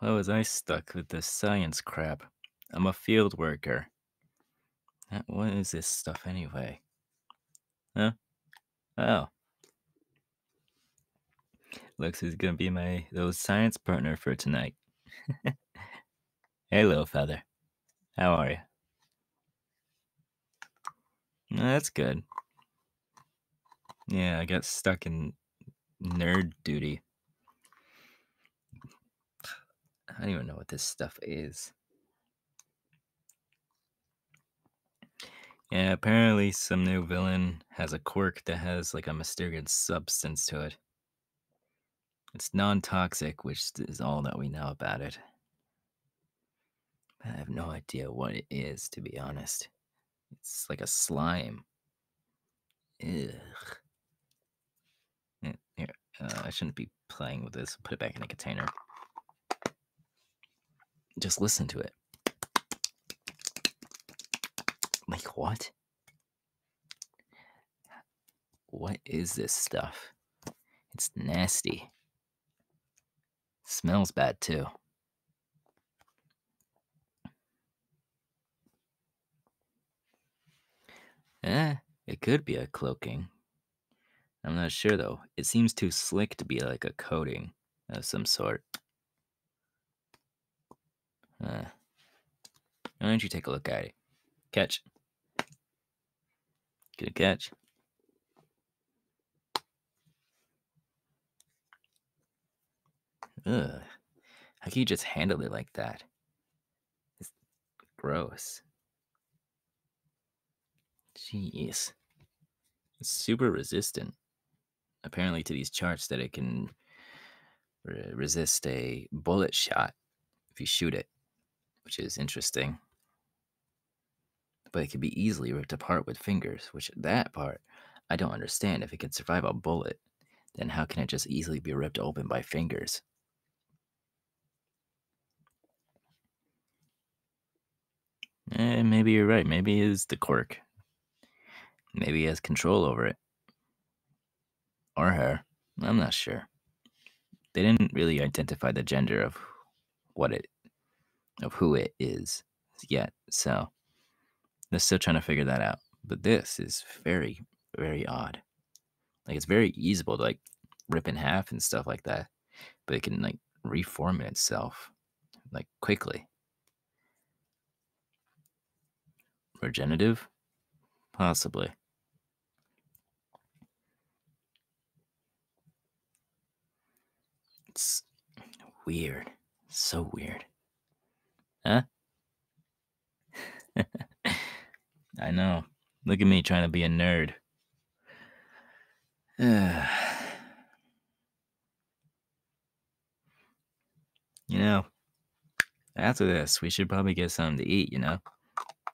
Why was I stuck with this science crap? I'm a field worker. What is this stuff anyway? Huh? Oh. Looks who's gonna be my little science partner for tonight. hey, little feather. How are you? That's good. Yeah, I got stuck in nerd duty. I don't even know what this stuff is. Yeah, apparently some new villain has a quirk that has like a mysterious substance to it. It's non-toxic, which is all that we know about it. I have no idea what it is, to be honest. It's like a slime. Ugh. Eh, Here, uh, I shouldn't be playing with this. Put it back in a container. Just listen to it. Like what? What is this stuff? It's nasty. Smells bad too. Eh, it could be a cloaking. I'm not sure though. It seems too slick to be like a coating of some sort. Uh, why don't you take a look at it? Catch. A catch. Ugh. How can you just handle it like that? It's gross. Jeez. It's super resistant. Apparently, to these charts, that it can re- resist a bullet shot if you shoot it, which is interesting. But it could be easily ripped apart with fingers, which that part I don't understand. If it can survive a bullet, then how can it just easily be ripped open by fingers? Eh, maybe you're right. Maybe it is the quirk. Maybe he has control over it. Or her. I'm not sure. They didn't really identify the gender of what it of who it is yet, so they're still trying to figure that out. But this is very, very odd. Like it's very easable to like rip in half and stuff like that. But it can like reform itself like quickly. Regenerative? Possibly. It's weird. So weird. Huh? I know. Look at me trying to be a nerd. you know, after this, we should probably get something to eat, you know?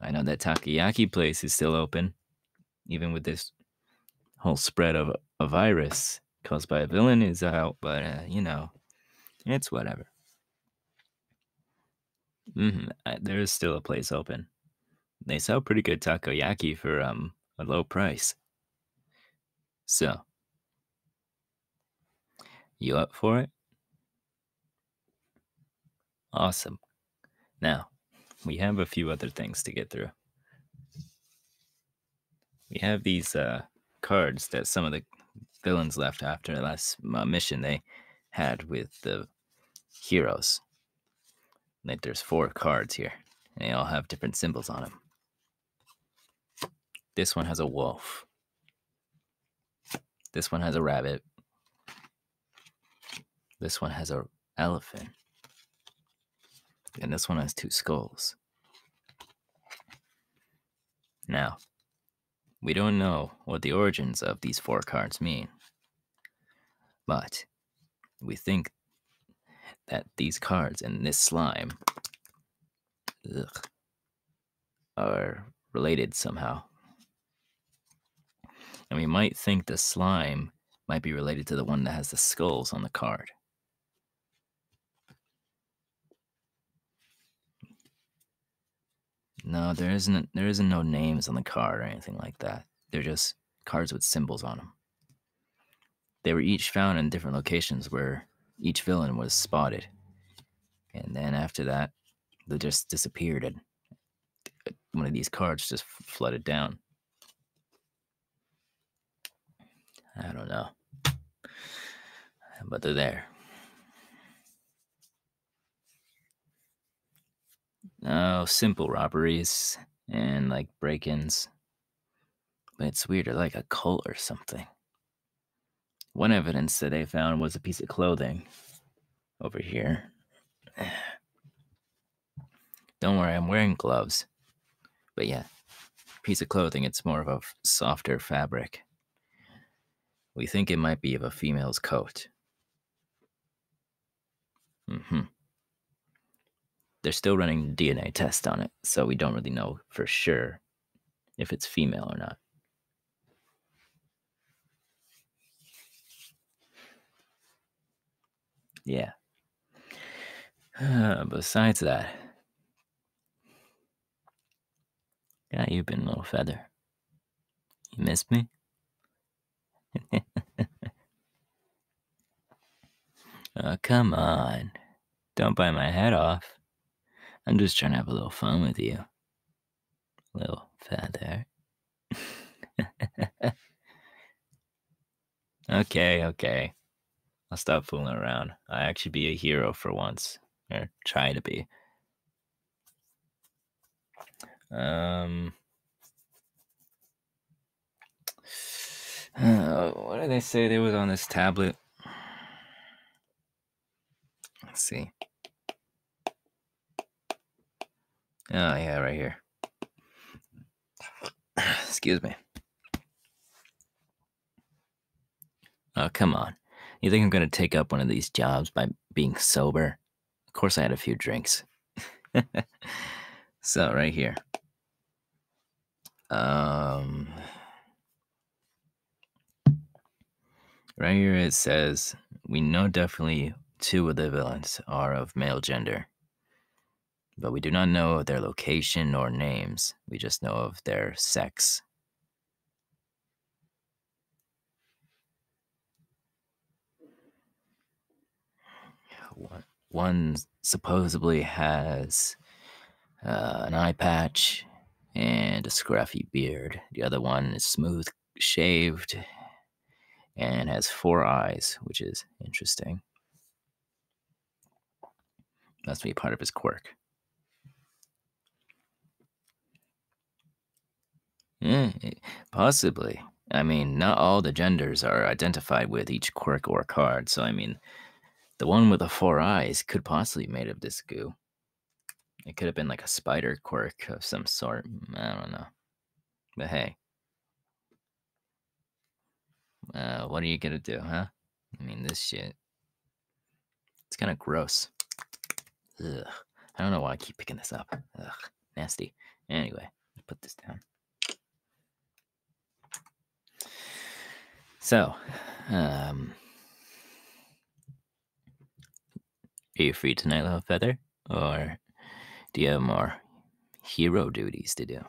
I know that takoyaki place is still open, even with this whole spread of a virus caused by a villain is out, but, uh, you know, it's whatever. Hmm there is still a place open. They sell pretty good takoyaki for um a low price. So, you up for it? Awesome. Now, we have a few other things to get through. We have these uh, cards that some of the villains left after the last uh, mission they had with the heroes. Like there's four cards here, and they all have different symbols on them. This one has a wolf. This one has a rabbit. This one has a elephant. And this one has two skulls. Now, we don't know what the origins of these four cards mean, but we think that these cards and this slime ugh, are related somehow. And we might think the slime might be related to the one that has the skulls on the card. No, there isn't there isn't no names on the card or anything like that. They're just cards with symbols on them. They were each found in different locations where each villain was spotted. And then after that, they just disappeared and one of these cards just flooded down. I don't know. But they're there. Oh, simple robberies and like break ins. But it's weird, or like a cult or something. One evidence that they found was a piece of clothing over here. Don't worry, I'm wearing gloves. But yeah, piece of clothing, it's more of a softer fabric. We think it might be of a female's coat. Mm-hmm. They're still running DNA tests on it, so we don't really know for sure if it's female or not. Yeah. Besides that, yeah, you've been a little feather. You miss me? oh, come on. Don't bite my head off. I'm just trying to have a little fun with you. Little feather. okay, okay. I'll stop fooling around. I actually be a hero for once. Or try to be. Um uh, what did they say they was on this tablet? Let's see. Oh yeah, right here. Excuse me. Oh, come on. You think I'm going to take up one of these jobs by being sober? Of course, I had a few drinks. so, right here. Um, right here it says we know definitely two of the villains are of male gender, but we do not know their location or names. We just know of their sex. One, supposedly has uh, an eye patch and a scruffy beard. The other one is smooth shaved and has four eyes, which is interesting. Must be part of his quirk. Yeah, possibly. I mean, not all the genders are identified with each quirk or card, so I mean, the one with the four eyes could possibly be made of this goo. It could have been like a spider quirk of some sort. Mm, I don't know. But hey. Uh, what are you gonna do, huh? I mean, this shit. It's kind of gross. Ugh. I don't know why I keep picking this up. Ugh. Nasty. Anyway, put this down. So, um, Are you free tonight, little feather? Or do you have more hero duties to do?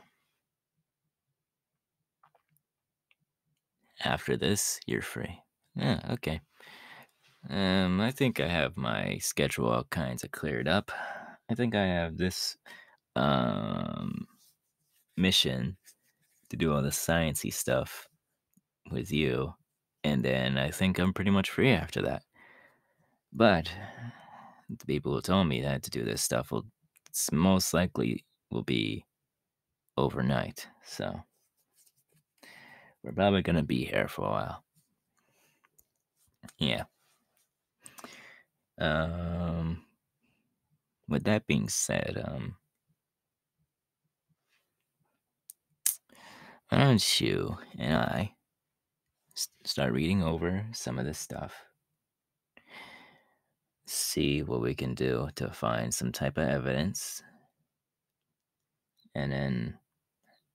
After this, you're free. Yeah, okay. Um, I think I have my schedule all kinds of cleared up. I think I have this um mission to do all the sciencey stuff with you, and then I think I'm pretty much free after that. But the people who told me that to do this stuff will most likely will be overnight. So we're probably gonna be here for a while. Yeah. Um with that being said, um why don't you and I start reading over some of this stuff see what we can do to find some type of evidence. And then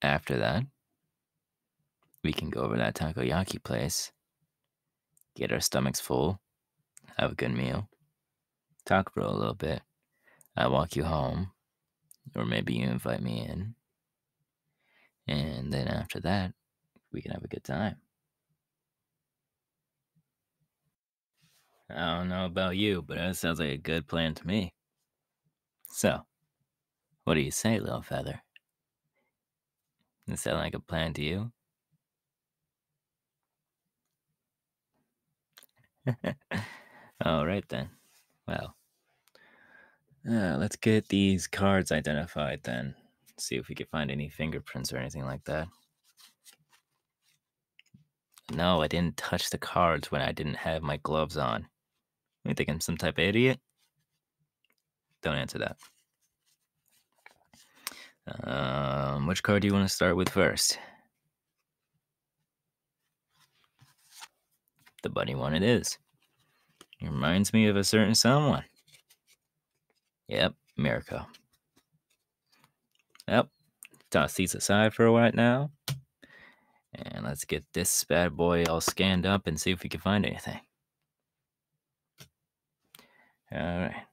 after that, we can go over that takoyaki place, get our stomachs full, have a good meal, talk for a little bit. I walk you home, or maybe you invite me in. And then after that, we can have a good time. I don't know about you, but that sounds like a good plan to me. So, what do you say, little feather? Does that sound like a plan to you? All right then. Well, uh, let's get these cards identified then. See if we can find any fingerprints or anything like that. No, I didn't touch the cards when I didn't have my gloves on. You think I'm some type of idiot? Don't answer that. Um, which card do you want to start with first? The bunny one it is. It reminds me of a certain someone. Yep, Mirko. Yep, toss these aside for a while now. And let's get this bad boy all scanned up and see if we can find anything. All right.